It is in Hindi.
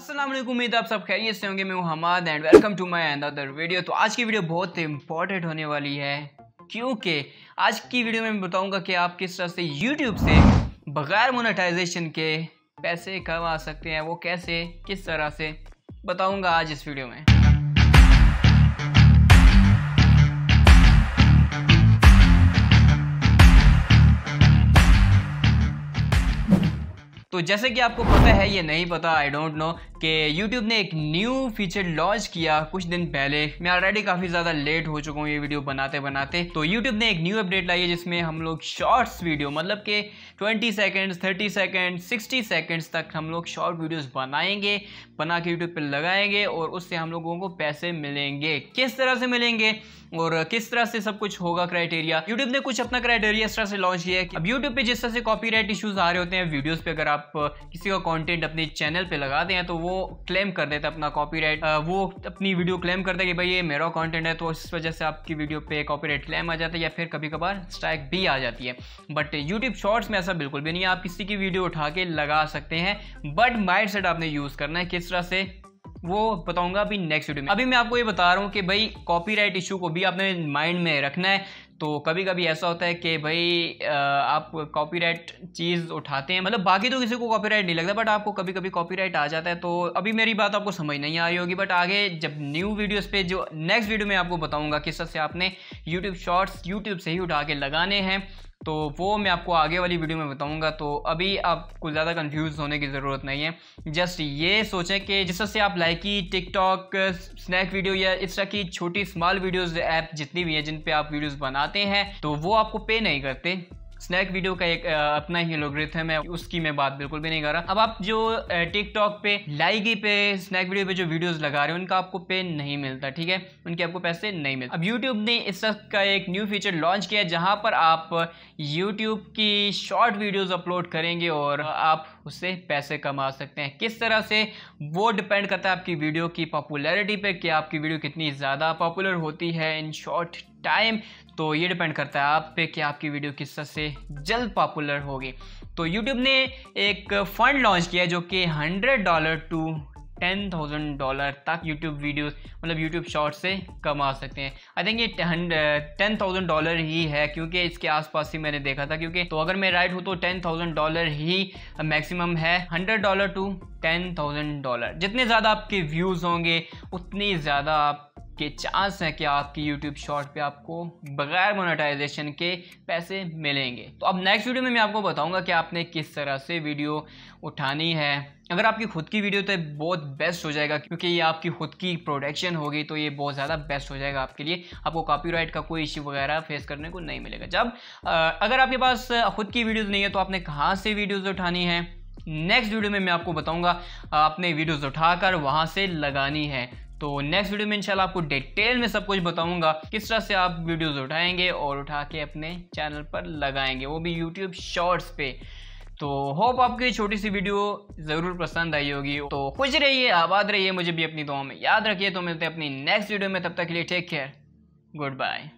वालेकुम उम्मीद आप सब खैरियत से होंगे, मैं Hamad and welcome to my another video तो आज की वीडियो बहुत इंपॉर्टेंट होने वाली है, क्योंकि आज की वीडियो में मैं बताऊँगा कि आप किस तरह से यूट्यूब से बगैर मोनेटाइजेशन के पैसे कमा सकते हैं, वो कैसे, किस तरह से, बताऊँगा आज इस वीडियो में। तो जैसे कि आपको पता है, ये नहीं पता आई डोंट नो कि YouTube ने एक न्यू फीचर लॉन्च किया कुछ दिन पहले। मैं ऑलरेडी काफ़ी ज़्यादा लेट हो चुका हूँ ये वीडियो बनाते बनाते। तो YouTube ने एक न्यू अपडेट लाई है जिसमें हम लोग शॉर्ट्स वीडियो मतलब कि 20 सेकेंड्स 30 सेकंड्स 60 सेकेंड्स तक हम लोग शॉर्ट वीडियोस बनाएँगे, बना के यूट्यूब पर लगाएँगे और उससे हम लोगों को पैसे मिलेंगे। किस तरह से मिलेंगे? और किस तरह से सब कुछ होगा क्राइटेरिया यूट्यूब ने कुछ अपना क्राइटेरिया इस तरह से लॉन्च किया है कि अब यूट्यूब पे जिस तरह से कॉपीराइट इश्यूज़ आ रहे होते हैं वीडियोस पे अगर आप किसी का कंटेंट अपने चैनल पे लगाते हैं तो वो क्लेम कर देता है अपना कॉपीराइट वो अपनी वीडियो क्लेम करता है कि भाई ये मेरा कंटेंट है तो इस वजह से आपकी वीडियो पे कॉपीराइट क्लेम आ जाता है या फिर कभी कभार स्ट्राइक भी आ जाती है। बट यूट्यूब शॉर्ट्स में ऐसा बिल्कुल भी नहीं है, आप किसी की वीडियो उठा के लगा सकते हैं बट माइंड सेट आपने यूज़ करना है किस तरह से वो बताऊँगा अभी नेक्स्ट वीडियो में। अभी मैं आपको ये बता रहा हूँ कि भाई कॉपीराइट इशू को भी आपने माइंड में रखना है। तो कभी कभी ऐसा होता है कि भाई आप कॉपीराइट चीज़ उठाते हैं। मतलब बाकी तो किसी को कॉपीराइट नहीं लगता बट आपको कभी कभी कॉपीराइट आ जाता है। तो अभी मेरी बात आपको समझ नहीं आ रही होगी बट आगे जब न्यू वीडियोस पे जो नेक्स्ट वीडियो में आपको बताऊँगा किस तरह से आपने यूट्यूब शॉर्ट्स यूट्यूब से ही उठा के लगाने हैं। तो वो मैं आपको आगे वाली वीडियो में बताऊँगा। तो अभी आपको ज़्यादा कंफ्यूज होने की ज़रूरत नहीं है। जस्ट ये सोचें कि जिस तरह से आप लाइकी टिकटॉक स्नैक वीडियो या इस तरह की छोटी स्मॉल वीडियोज़ ऐप जितनी भी है जिन पर आप वीडियोज़ बनाते हैं तो वो आपको पे नहीं करते। स्नैक वीडियो का एक अपना ही लोग्रिथम है, उसकी मैं बात बिल्कुल भी नहीं कर रहा। अब आप जो टिकटॉक पे लाइकी पे स्नैक वीडियो पे जो वीडियोस लगा रहे हो, उनका आपको पे नहीं मिलता, ठीक है? उनके आपको पैसे नहीं मिलते। अब यूट्यूब ने इस का एक न्यू फीचर लॉन्च किया जहाँ पर आप यूट्यूब की शॉर्ट वीडियोज़ अपलोड करेंगे और आप उससे पैसे कमा सकते हैं। किस तरह से? वो डिपेंड करता है आपकी वीडियो की पॉपुलैरिटी पे, कि आपकी वीडियो कितनी ज़्यादा पॉपुलर होती है इन शॉर्ट टाइम तो ये डिपेंड करता है आप पे कि आपकी वीडियो किस तरह से जल्द पॉपुलर होगी। तो यूट्यूब ने एक फ़ंड लॉन्च किया जो कि hundred dollar to ten thousand dollar तक यूट्यूब वीडियोस मतलब यूट्यूब शॉर्ट से कमा सकते हैं। आई थिंक ये टेन थाउज़ेंड डॉलर ही है, क्योंकि इसके आसपास ही मैंने देखा था, क्योंकि तो अगर मैं राइट हूँ तो टेन थाउज़ेंड डॉलर ही मैक्सिमम है hundred dollar to ten thousand dollar जितने ज़्यादा आपके व्यूज़ होंगे, उतनी ज़्यादा आप के चांस हैं कि आपकी यूट्यूब शॉर्ट पे आपको बगैर मोनेटाइजेशन के पैसे मिलेंगे। तो अब नेक्स्ट वीडियो में मैं आपको बताऊँगा कि आपने किस तरह से वीडियो उठानी है। अगर आपकी खुद की वीडियो तो बहुत बेस्ट हो जाएगा, क्योंकि ये आपकी खुद की प्रोडक्शन होगी तो ये बहुत ज़्यादा बेस्ट हो जाएगा आपके लिए। आपको कॉपीराइट का कोई इश्यू वगैरह फेस करने को नहीं मिलेगा। जब अगर आपके पास खुद की वीडियोज़ नहीं है तो आपने कहाँ से वीडियोज़ उठानी है? नेक्स्ट वीडियो में मैं आपको बताऊँगा, आपने वीडियोज़ उठाकर वहाँ से लगानी है। तो नेक्स्ट वीडियो में इंशाल्लाह आपको डिटेल में सब कुछ बताऊँगा किस तरह से आप वीडियोस उठाएँगे और उठा के अपने चैनल पर लगाएँगे, वो भी यूट्यूब शॉर्ट्स पे। तो होप आपको ये छोटी सी वीडियो ज़रूर पसंद आई होगी। तो खुश रहिए, आबाद रहिए, मुझे भी अपनी दुआ में याद रखिए। तो मिलते हैं अपनी नेक्स्ट वीडियो में, तब तक के लिए टेक केयर गुड बाय